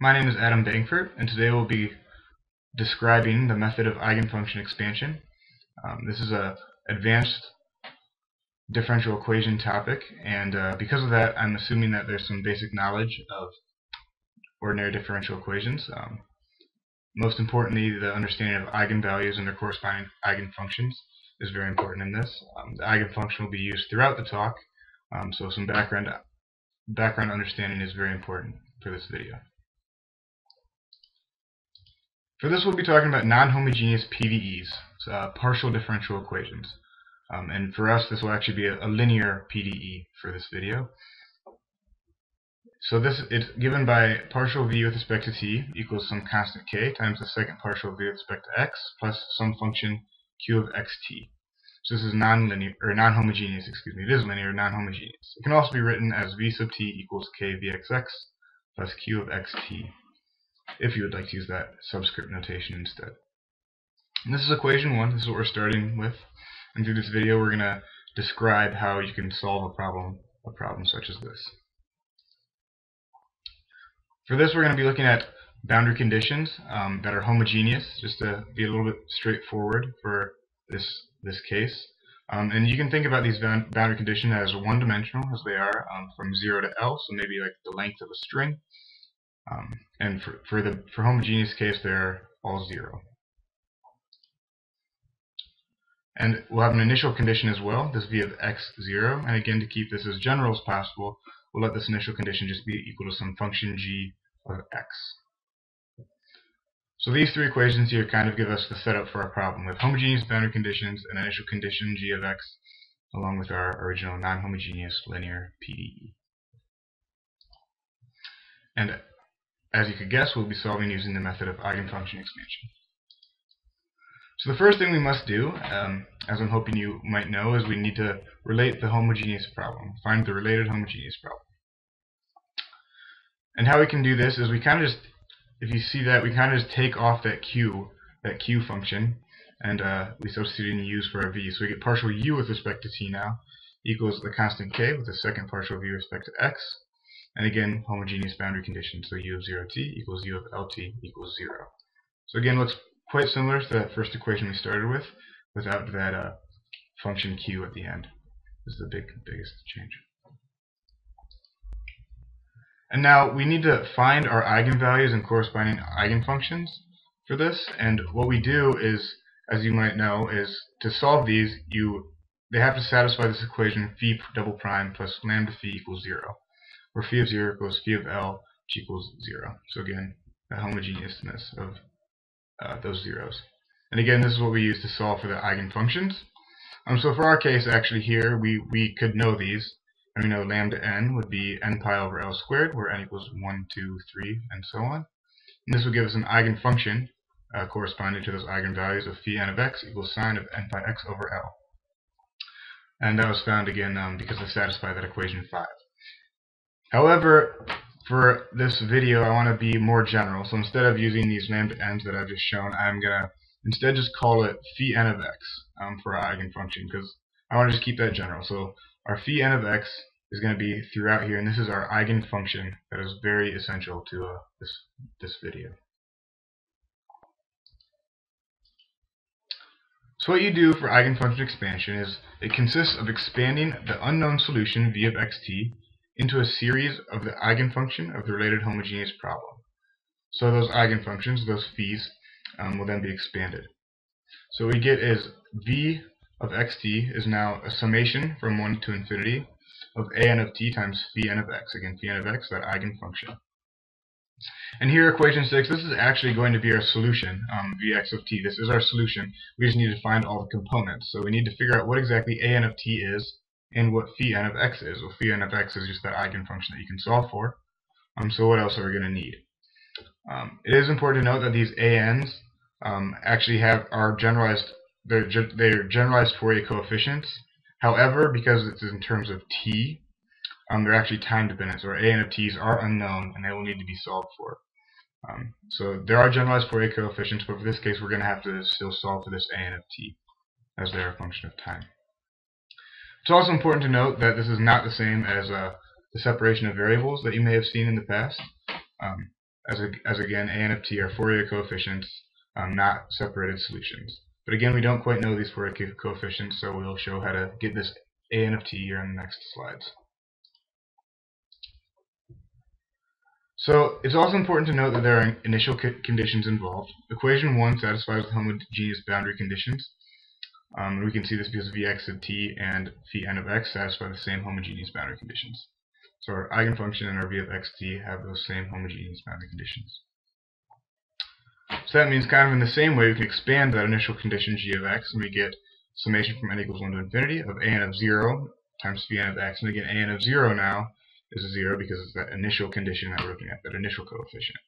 My name is Adam Bengfort, and today we'll be describing the method of eigenfunction expansion. Um, this is a advanced differential equation topic, and uh, because of that, I'm assuming that there's some basic knowledge of ordinary differential equations. Um, most importantly, the understanding of eigenvalues and their corresponding eigenfunctions is very important in this. Um, the eigenfunction will be used throughout the talk, um, so some background background understanding is very important for this video. For this, we'll be talking about non-homogeneous PDEs, uh, partial differential equations. Um, and for us, this will actually be a, a, linear PDE for this video. So this is given by partial v with respect to t equals some constant k times the second partial v with respect to x plus some function q of xt. So this is non-linear or non-homogeneous. Excuse me. It is linear, non-homogeneous. It can also be written as v sub t equals k vxx plus q of xt, if you would like to use that subscript notation instead. And this is equation one. This is what we're starting with. And through this video, we're going to describe how you can solve a problem, a problem such as this. For this, we're going to be looking at boundary conditions um, that are homogeneous, just to be a little bit straightforward for this this case. Um, and you can think about these boundary conditions as one-dimensional, as they are um, from 0 to L, so maybe like the length of a string. Um, and for, for the for homogeneous case, they're all 0. And we'll have an initial condition as well, this v of x 0. And again, to keep this as general as possible, we'll let this initial condition just be equal to some function g of x. So these three equations here kind of give us the setup for our problem. with homogeneous boundary conditions, an initial condition g of x, along with our original non-homogeneous linear PDE. And as you could guess, we'll be solving using the method of eigenfunction expansion. So the first thing we must do, um, as I'm hoping you might know, is we need to relate the homogeneous problem, find the related homogeneous problem. And how we can do this is we kind of just if you see that, we kind of just take off that q, that q function, and uh, we substitute in u's for our v. So we get partial u with respect to t now equals the constant k with the second partial v with respect to x. And again, homogeneous boundary condition. So u of 0t equals u of lt equals 0. So again, looks quite similar to that first equation we started with, without that uh, function q at the end. This is the big, biggest change. And now we need to find our eigenvalues and corresponding eigenfunctions for this. And what we do is, as you might know, is to solve these, you they have to satisfy this equation phi double prime plus lambda phi equals 0, where phi of 0 equals phi of L, which equals 0. So again, the homogeneousness of uh, those zeros. And again, this is what we use to solve for the eigenfunctions. Um, so for our case, actually here, we, we could know these. And we know lambda n would be n pi over L squared, where n equals 1, 2, 3, and so on. And this will give us an eigenfunction uh, corresponding to those eigenvalues of phi n of x equals sine of n pi x over L. And that was found again um, because they satisfy that equation 5. However, for this video, I want to be more general. So instead of using these lambda n's that I've just shown, I'm going to instead just call it phi n of x um, for our eigenfunction because I want to just keep that general. So our phi n of x is going to be throughout here, and this is our eigenfunction that is very essential to uh, this, this video. So what you do for eigenfunction expansion is it consists of expanding the unknown solution v of xt into a series of the eigenfunction of the related homogeneous problem. So those eigenfunctions, those phis, um, will then be expanded. So what we get is v of xt is now a summation from 1 to infinity of a n of t times phi n of x. Again, phi n of x, that eigenfunction. And here, equation 6, this is actually going to be our solution, um, vx of t. This is our solution. We just need to find all the components. So we need to figure out what exactly a n of t is and what phi n of x is. Well, phi n of x is just that eigenfunction that you can solve for. Um, so what else are we going to need? Um, it is important to note that these an's um, actually have are generalized they're, they're generalized Fourier coefficients. However, because it's in terms of t, um, they're actually time dependent. So a n of t's are unknown, and they will need to be solved for. Um, so there are generalized Fourier coefficients, but for this case, we're going to have to still solve for this a n of t, as they're a function of time. It's also important to note that this is not the same as uh, the separation of variables that you may have seen in the past. Um, as, a, as again, a and of t are Fourier coefficients, um, not separated solutions. But again, we don't quite know these Fourier coefficients, so we'll show how to get this A and t here in the next slides. So it's also important to note that there are initial conditions involved. Equation 1 satisfies the homogeneous boundary conditions. Um, we can see this because Vx of t and phi n of x satisfy the same homogeneous boundary conditions. So our eigenfunction and our v of xt have those same homogeneous boundary conditions. So that means kind of in the same way we can expand that initial condition g of x and we get summation from n equals 1 to infinity of a n of 0 times phi n of x. And again, a n of 0 now is a 0 because it's that initial condition that we're looking at, that initial coefficient.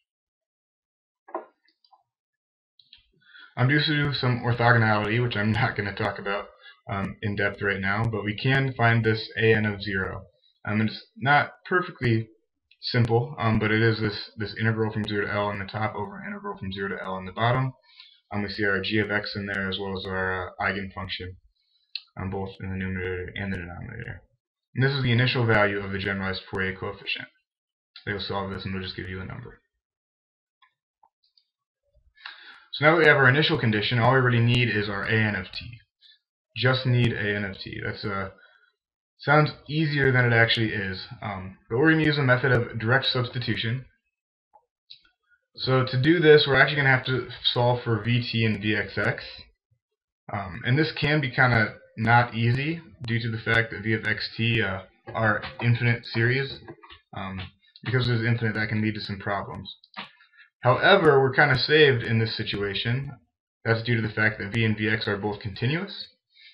I'm due to do some orthogonality, which I'm not going to talk about um, in depth right now, but we can find this a n of 0. Um, it's not perfectly simple, um, but it is this, this integral from 0 to L on the top over an integral from 0 to L on the bottom. Um, we see our g of x in there as well as our uh, eigenfunction, um, both in the numerator and the denominator. And this is the initial value of the generalized Fourier coefficient. You'll solve this and we'll just give you a number. So now that we have our initial condition, all we really need is our an of t. Just need an of t. That's a uh, sounds easier than it actually is. Um, but we're going to use a method of direct substitution. So to do this, we're actually going to have to solve for vt and vxx. Um, and this can be kind of not easy due to the fact that v of xt uh, are infinite series. Um, because is infinite, that can lead to some problems. However, we're kind of saved in this situation. That's due to the fact that v and vx are both continuous.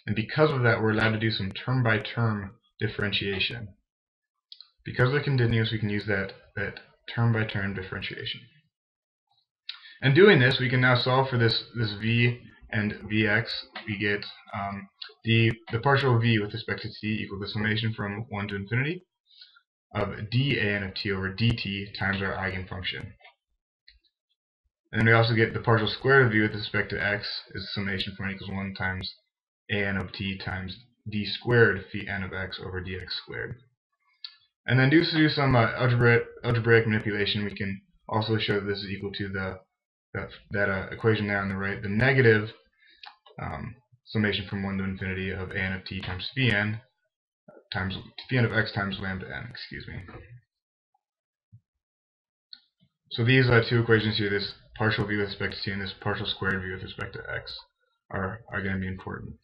And because of that, we're allowed to do some term-by-term -term differentiation. Because they're continuous, we can use that, that term-by-term -term differentiation. And doing this, we can now solve for this, this v and vx, we get um, the, the partial v with respect to t equal the summation from 1 to infinity of dAn of t over dt times our eigenfunction. And then we also get the partial square of v with respect to x is summation from n equals 1 times an of t times d squared phi n of x over dx squared. And then due to do some uh, algebraic, algebraic manipulation, we can also show that this is equal to the that, that uh, equation there on the right, the negative um, summation from 1 to infinity of a n of t times phi n times phi n of x times lambda n, excuse me. So these uh, two equations here, this partial v with respect to t and this partial squared v with respect to x, are, are going to be important.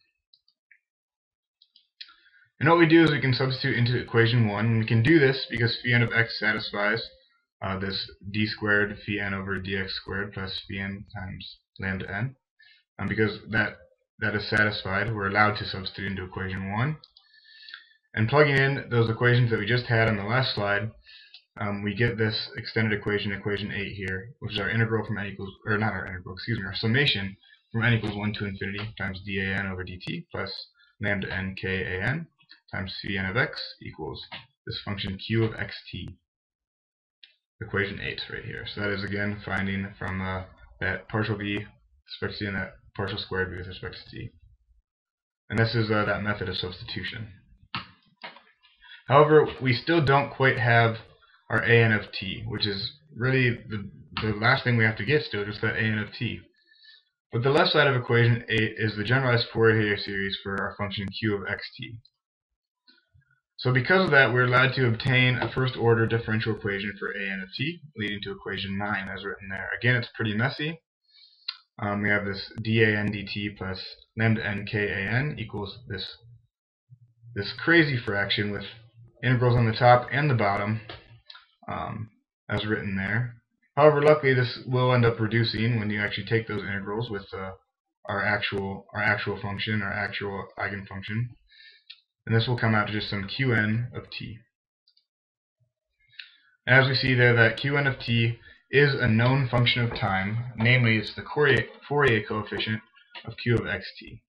And what we do is we can substitute into equation 1, and we can do this because phi n of x satisfies uh, this d squared phi n over dx squared plus phi n times lambda n. Um, because that that is satisfied, we're allowed to substitute into equation 1. And plugging in those equations that we just had on the last slide, um, we get this extended equation, equation 8 here, which is our integral from n equals, or not our integral, excuse me, our summation from n equals 1 to infinity times dan over dt plus lambda n k a n times phi n of x equals this function q of xt equation 8 right here. So that is again finding from uh, that partial v with respect to and that partial squared v with respect to t. And this is uh, that method of substitution. However, we still don't quite have our a n of t, which is really the, the last thing we have to get still, just that a n of t. But the left side of equation 8 is the generalized Fourier series for our function q of xt. So because of that, we're allowed to obtain a first order differential equation for a n of t, leading to equation 9 as written there. Again, it's pretty messy. Um, we have this dan dt plus lambda n k a n equals this, this crazy fraction with integrals on the top and the bottom um, as written there. However, luckily this will end up reducing when you actually take those integrals with uh, our actual our actual function, our actual eigenfunction and this will come out to just some qn of t. As we see there that qn of t is a known function of time, namely it's the Fourier, Fourier coefficient of q of xt.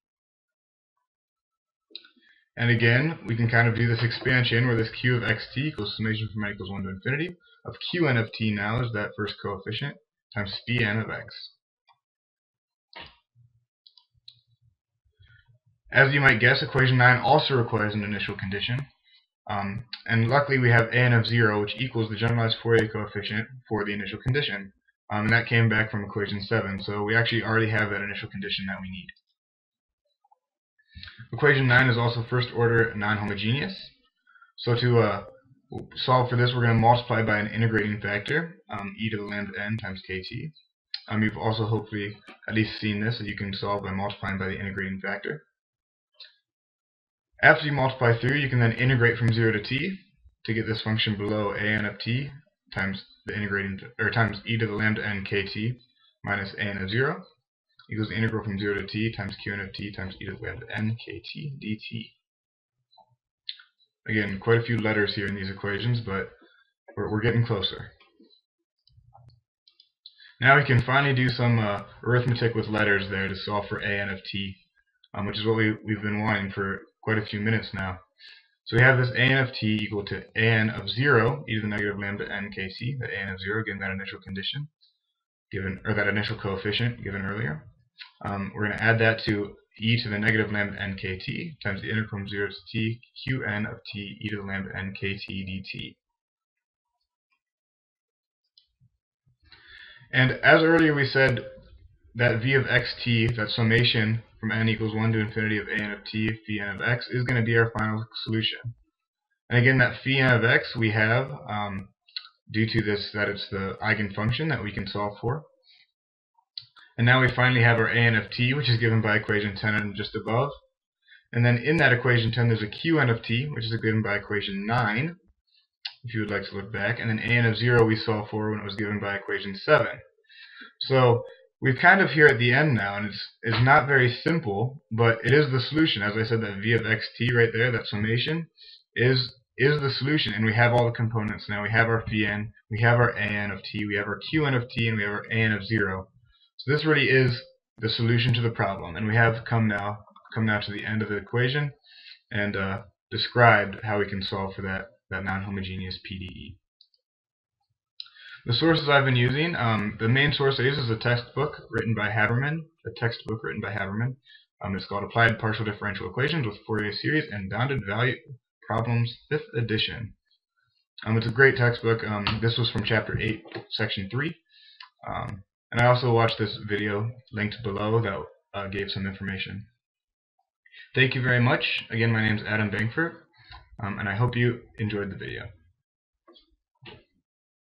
And again, we can kind of do this expansion where this q of xt equals summation from n equals 1 to infinity of qn of t now is that first coefficient times phi n of x. As you might guess, equation 9 also requires an initial condition. Um, and luckily we have an of 0, which equals the generalized Fourier coefficient for the initial condition. Um, and that came back from equation 7, so we actually already have that initial condition that we need. Equation 9 is also first order non-homogeneous. So to uh, solve for this, we're going to multiply by an integrating factor, um, e to the lambda n times kt. Um, you've also hopefully at least seen this, that you can solve by multiplying by the integrating factor. After you multiply through, you can then integrate from 0 to t to get this function below a n of t times the integrating or times e to the lambda n kt minus a n of 0 equals the integral from 0 to t times q n of t times e to the lambda n kt dt. Again, quite a few letters here in these equations, but we're, we're getting closer. Now we can finally do some uh, arithmetic with letters there to solve for a n of t, um, which is what we, we've been wanting for quite a few minutes now. So we have this a n of t equal to a n of 0 e to the negative lambda n the a n of 0 given that initial condition, given or that initial coefficient given earlier. Um, we're going to add that to e to the negative lambda n kt times the integral from 0 to t qn of t e to the lambda n kt dt. And as earlier we said, that v of xt, that summation from n equals 1 to infinity of a n of t phi of x, is going to be our final solution. And again, that phi n of x we have, um, due to this, that it's the eigenfunction that we can solve for. And now we finally have our a n of t, which is given by equation 10 and just above. And then in that equation 10, there's a qn of t, which is given by equation 9, if you would like to look back. And then a n of 0 we solved for when it was given by equation 7. So we're kind of here at the end now, and it's, it's not very simple, but it is the solution. As I said, that v of xt right there, that summation, is is the solution, and we have all the components now. We have our phi n, we have our a n of t, we have our q n of t, and we have our a n of 0. So this really is the solution to the problem, and we have come now come now to the end of the equation and uh, described how we can solve for that, that non-homogeneous PDE. The sources I've been using, um, the main source I use is a textbook written by Haberman, a textbook written by Haberman. Um, it's called Applied Partial Differential Equations with Fourier Series and Bounded Value Problems, 5th edition. Um, it's a great textbook. Um, this was from chapter 8, section 3. And I also watched this video linked below that uh, gave some information. Thank you very much. Again, my name is Adam Bengfort, um, and I hope you enjoyed the video.